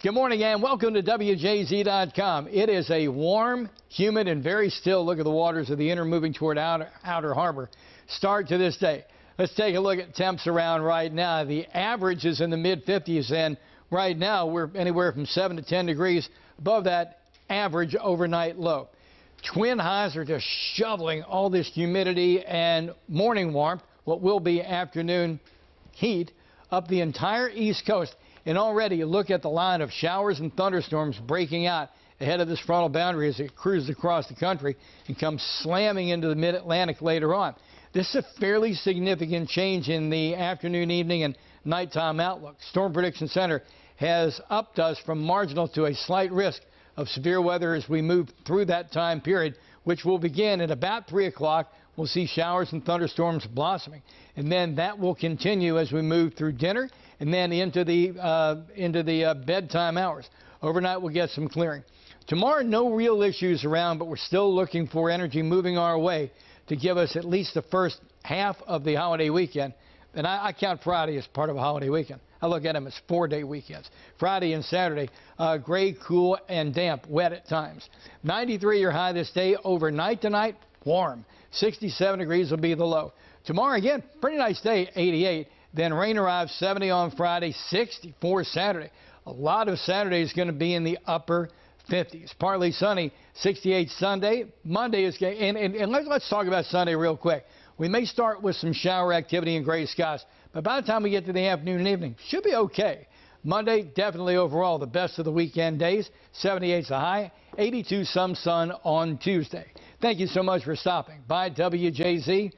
Good morning and welcome to WJZ.com. It is a warm, humid, and very still look at the waters of the inner moving toward outer, outer harbor. Start to this day. Let's take a look at temps around right now. The average is in the mid 50s, and right now we're anywhere from 7 to 10 degrees above that average overnight low. Twin highs are just shoveling all this humidity and morning warmth, what will be afternoon heat, up the entire East Coast. And already you look at the line of showers and thunderstorms breaking out ahead of this frontal boundary as it cruises across the country and comes slamming into the mid-Atlantic later on. This is a fairly significant change in the afternoon, evening, and nighttime outlook. Storm Prediction Center has upped us from marginal to a slight risk of severe weather as we move through that time period, which will begin at about 3 o'clock. We'll see showers and thunderstorms blossoming. And then that will continue as we move through dinner and then into the, uh, into the uh, bedtime hours. Overnight, we'll get some clearing. Tomorrow, no real issues around, but we're still looking for energy moving our way to give us at least the first half of the holiday weekend. And I, I count Friday as part of a holiday weekend. I look at them as four-day weekends. Friday and Saturday, uh, gray, cool, and damp, wet at times. 93 your high this day. Overnight tonight, warm. 67 degrees will be the low. Tomorrow again, pretty nice day, 88. Then rain arrives 70 on Friday, 64 Saturday. A lot of Saturday is going to be in the upper 50s. Partly sunny, 68 Sunday. Monday is, and, and, and let's, let's talk about Sunday real quick. We may start with some shower activity and gray skies, but by the time we get to the afternoon and evening, should be okay. Monday, definitely overall the best of the weekend days. 78 is a high, 82 some sun on Tuesday. Thank you so much for stopping by WJZ.com.